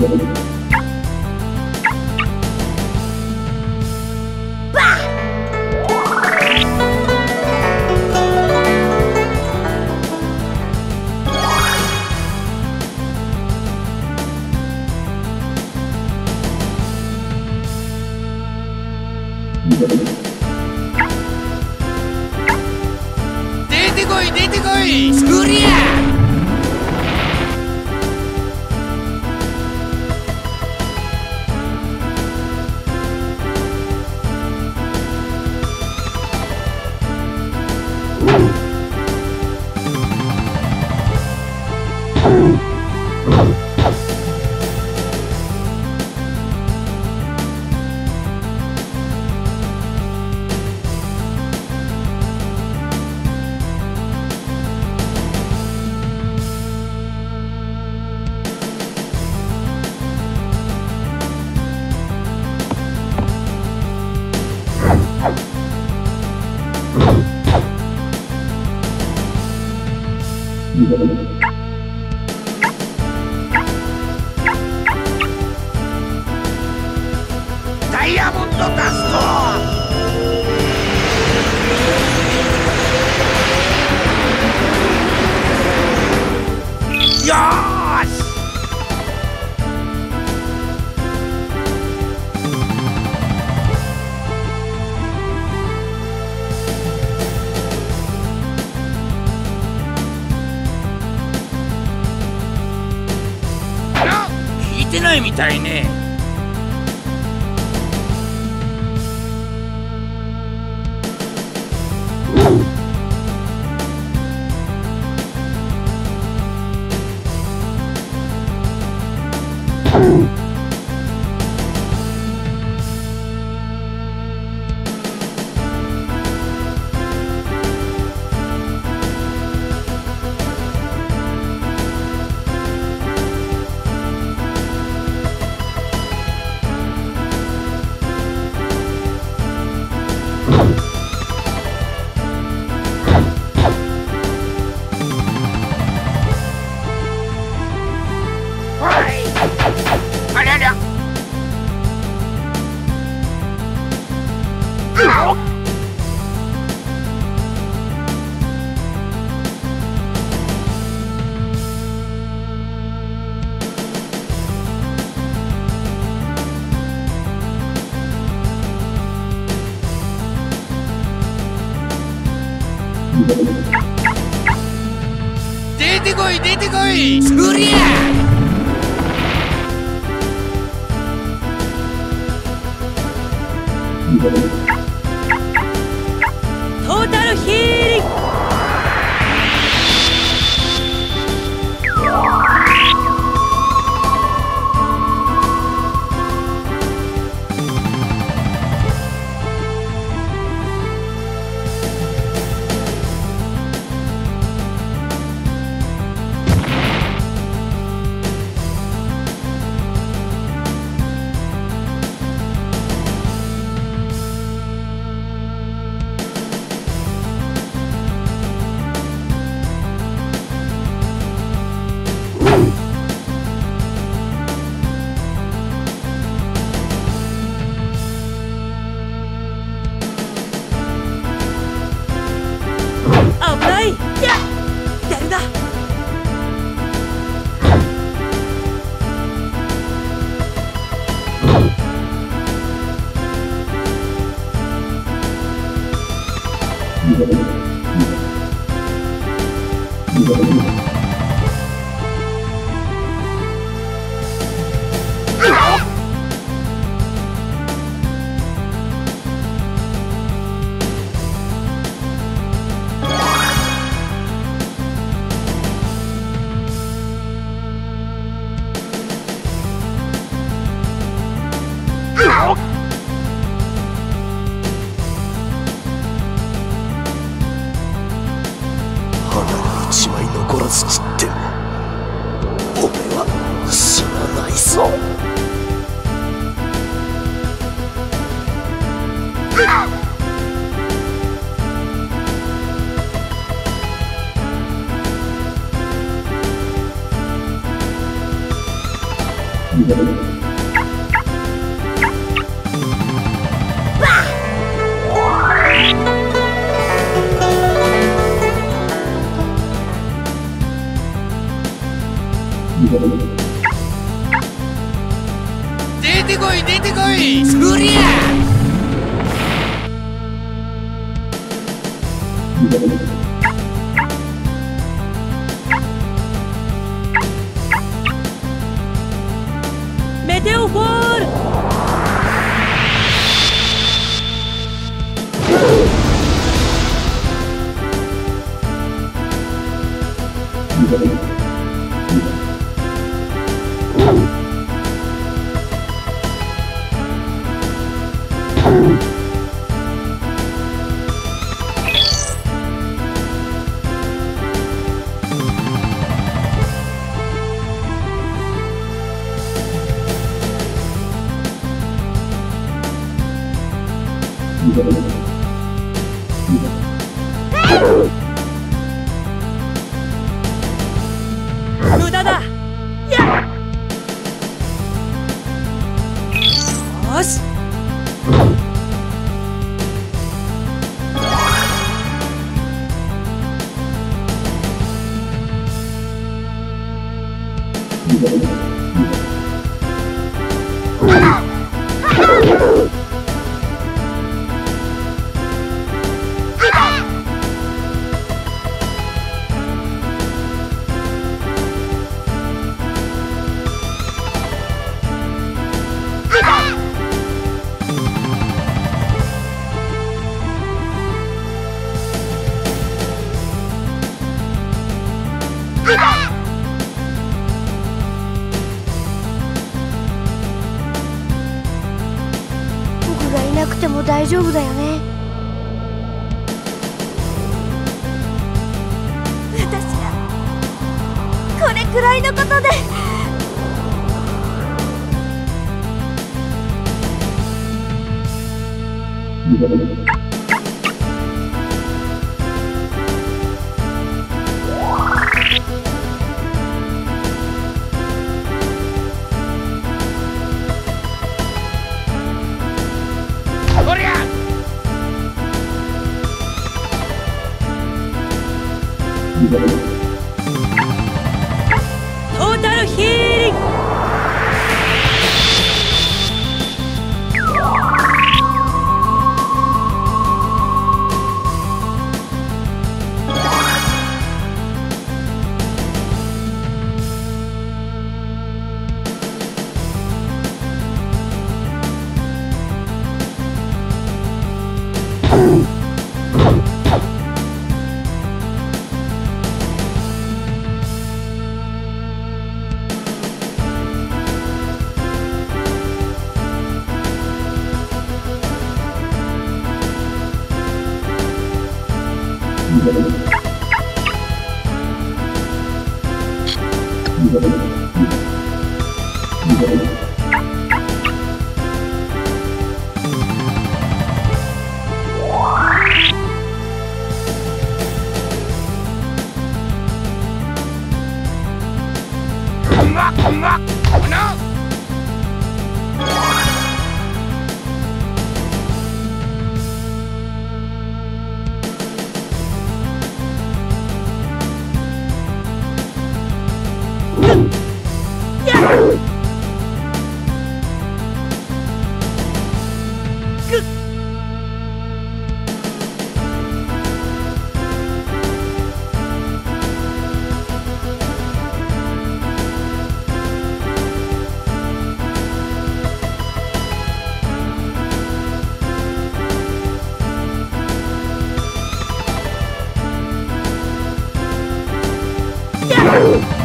出こいつ散っても俺は死なないぞ。이거 Oh.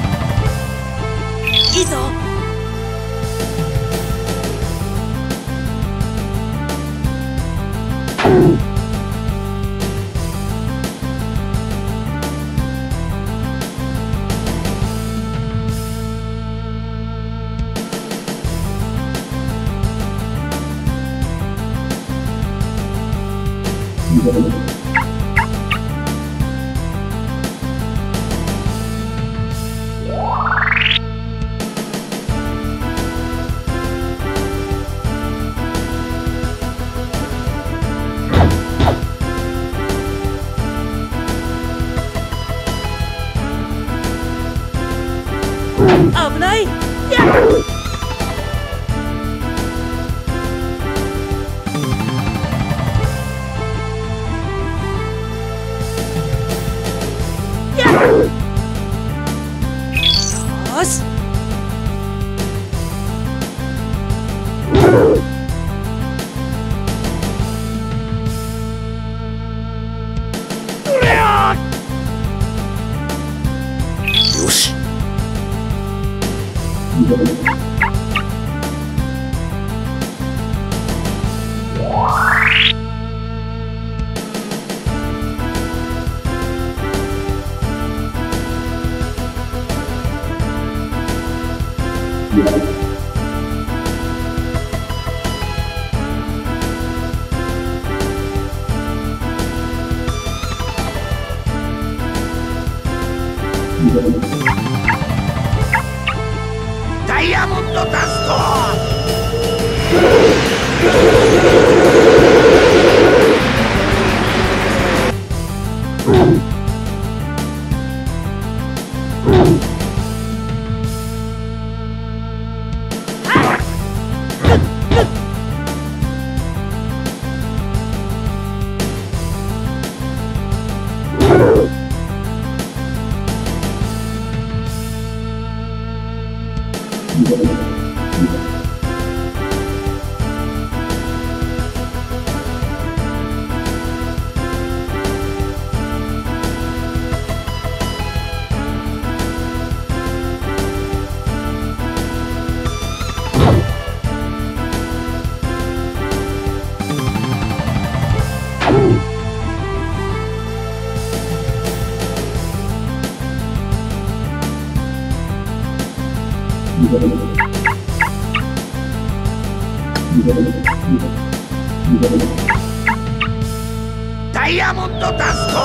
ダイヤモンドダスト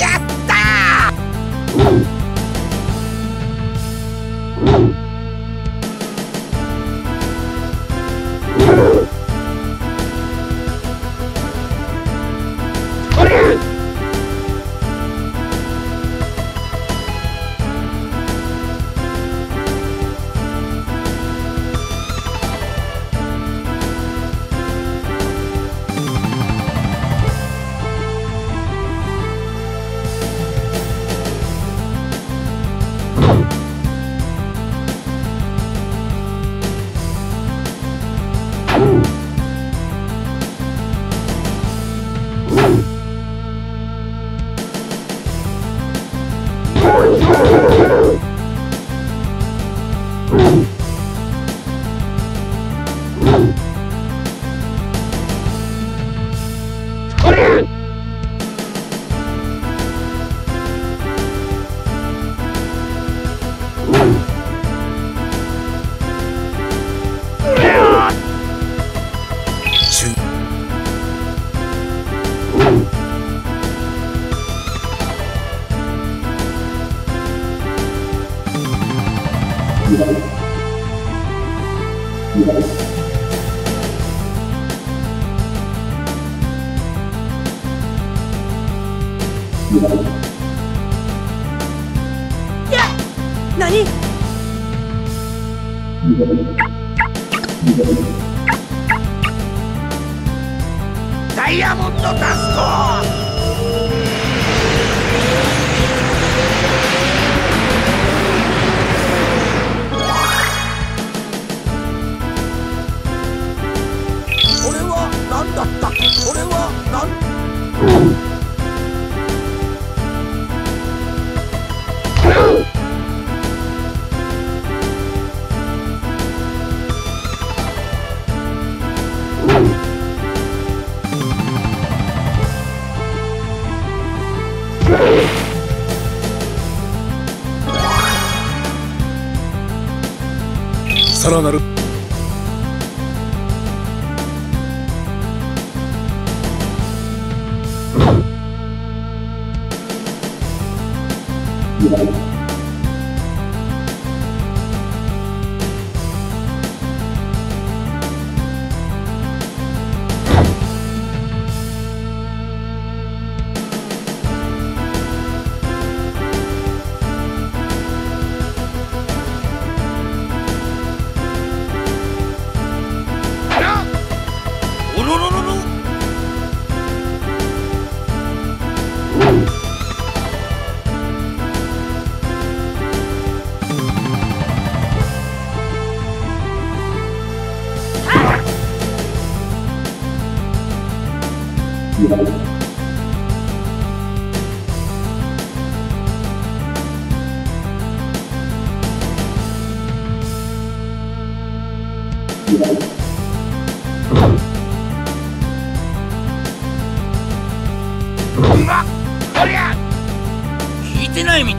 やったダイヤモンドダストこれは何だった？これは何？さらなる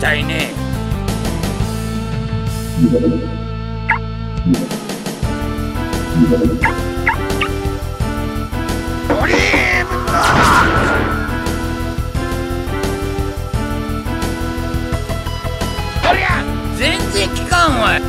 たいね。オリーブこりゃ全然聞かんわ。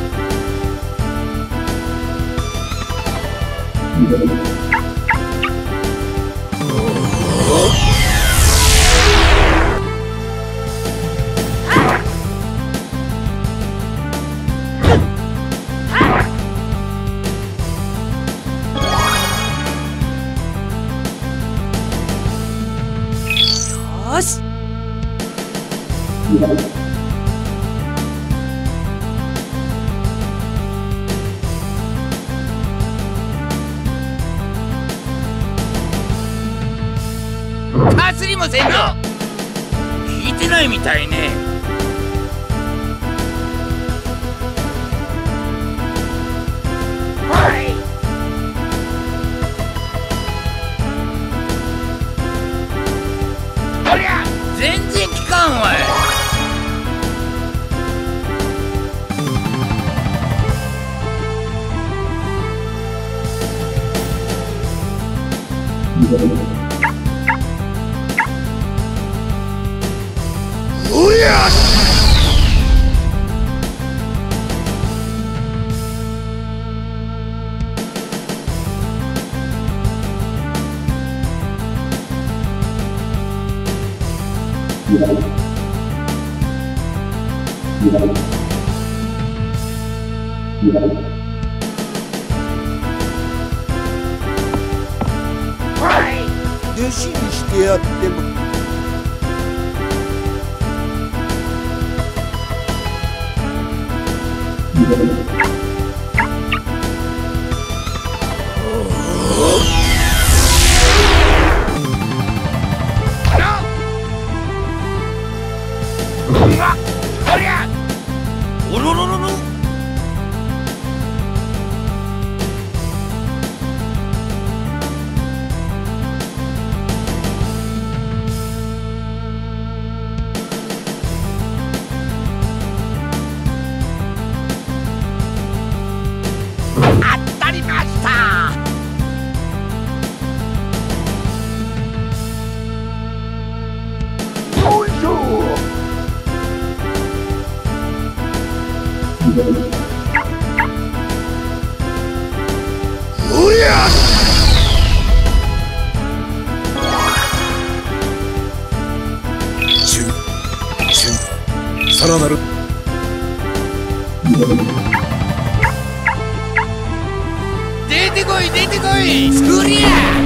聞いてないみたいね。はい弟らなる出てこい出てこいスクリア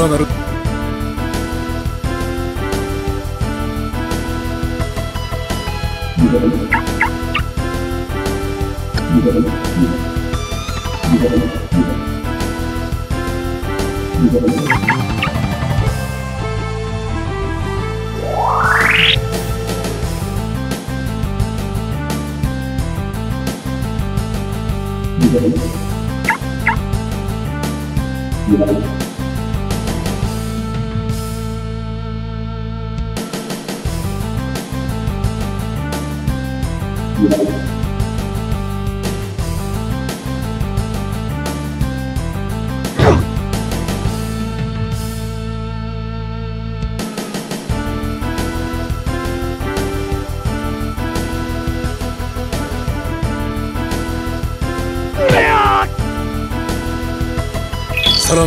らなるさらな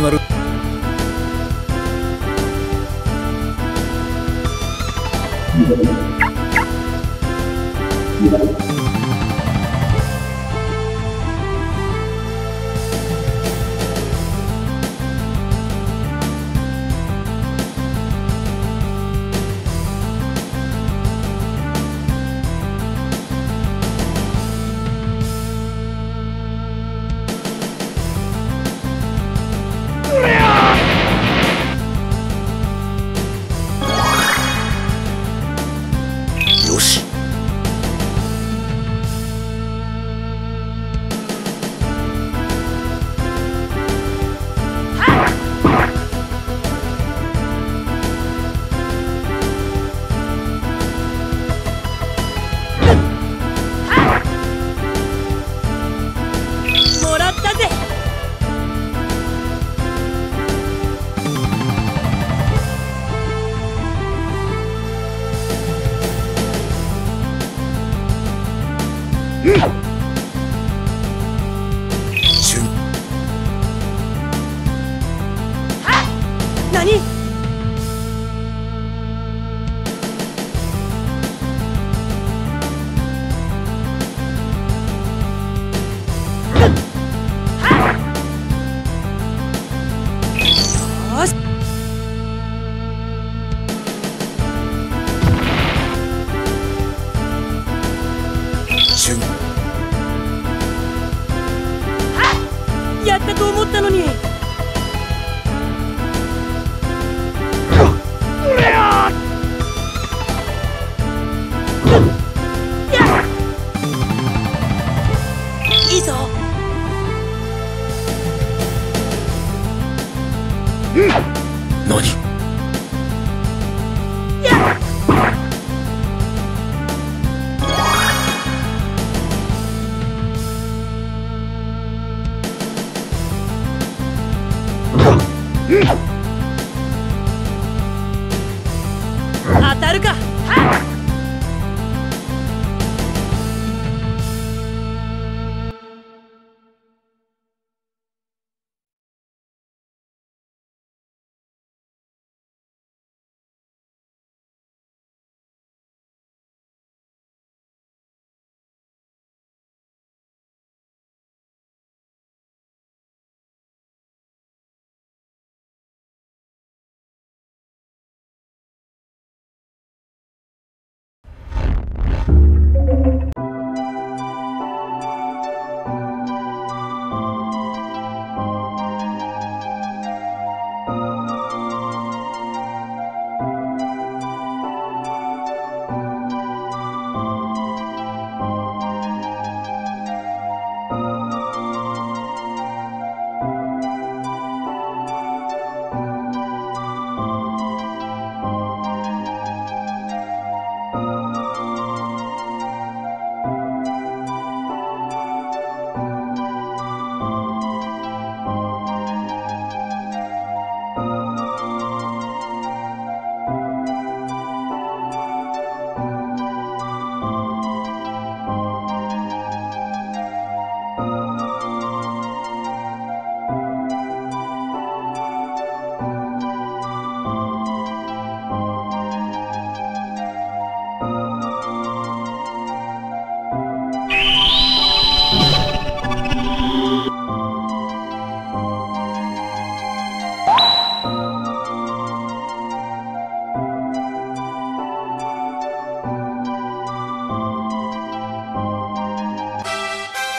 るよ